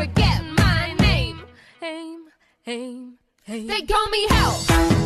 forget my name. Aim, aim, aim. They call me hell.